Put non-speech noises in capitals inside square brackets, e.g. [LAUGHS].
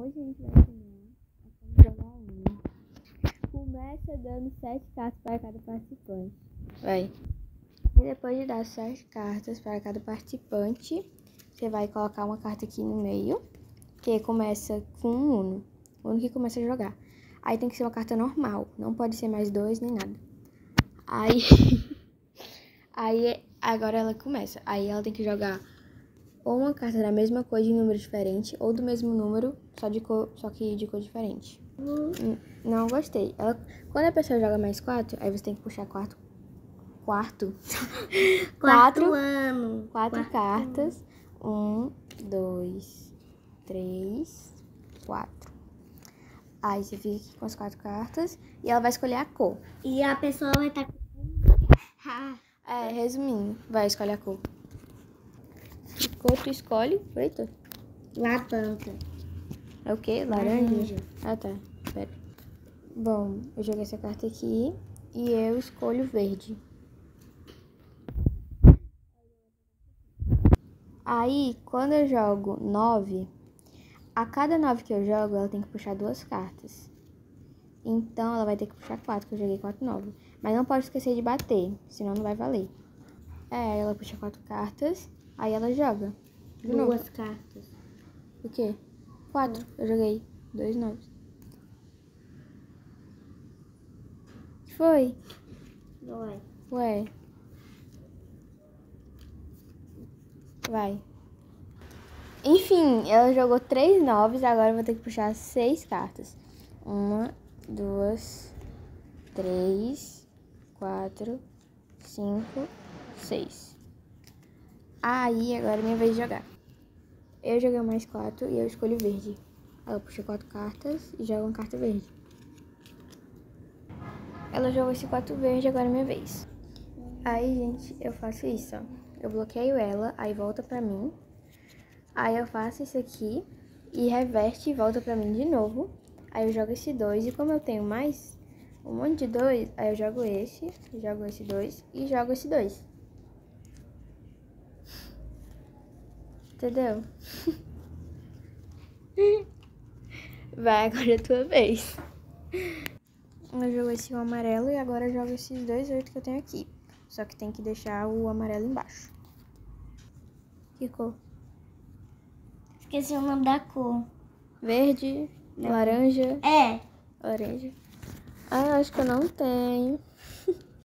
Hoje a gente vai ensinar a jogar Uno. Começa dando sete cartas para cada participante. Vai. E depois de dar sete cartas para cada participante, você vai colocar uma carta aqui no meio, que começa com um Uno. O Uno que começa a jogar. Aí tem que ser uma carta normal, não pode ser mais dois nem nada. Aí. [LAUGHS] Aí agora ela começa. Aí ela tem que jogar ou uma carta da mesma cor de número diferente, ou do mesmo número, só, de cor, só que de cor diferente. Hum, Não gostei. Ela, quando a pessoa joga mais quatro, aí você tem que puxar quatro. Quarto. [LAUGHS] Quarto ano. Quatro Quarto cartas. Um, dois, três, quatro. Aí você fica aqui com as quatro cartas e ela vai escolher a cor. E a pessoa vai estar com. É, resumindo, vai escolher a cor. Cor tu escolhe? Eita. Latanta. É o quê? Laranja? Laranja. Ah, tá. Pera. Bom, eu joguei essa carta aqui e eu escolho verde. Aí, quando eu jogo nove, a cada nove que eu jogo, ela tem que puxar duas cartas. Então, ela vai ter que puxar quatro, que eu joguei quatro nove. Mas não pode esquecer de bater, senão não vai valer. É, ela puxa quatro cartas, aí ela joga. De novo. Duas cartas. O quê? Quatro. Eu joguei dois noves. Que foi? Vai. Ué. Vai. Enfim, ela jogou três noves, agora eu vou ter que puxar seis cartas. Uma, duas, três, quatro, cinco, seis. Aí, agora é minha vez de jogar. Eu joguei mais quatro e eu escolho verde. Ela puxa quatro cartas e joga uma carta verde. Ela jogou esse quatro verde, agora é minha vez. Aí, gente, eu faço isso, ó. Eu bloqueio ela, aí volta pra mim. Aí eu faço isso aqui e reverte e volta pra mim de novo. Aí eu jogo esse dois e como eu tenho mais um monte de dois, aí eu jogo esse, jogo esse dois e jogo esse dois. Entendeu? [LAUGHS] Vai, agora é a tua vez. Eu jogo esse amarelo e agora eu jogo esses dois oito que eu tenho aqui. Só que tem que deixar o amarelo embaixo. Que cor? Esqueci o nome da cor. Verde, laranja, É. laranja. Ah, eu acho que eu não tenho.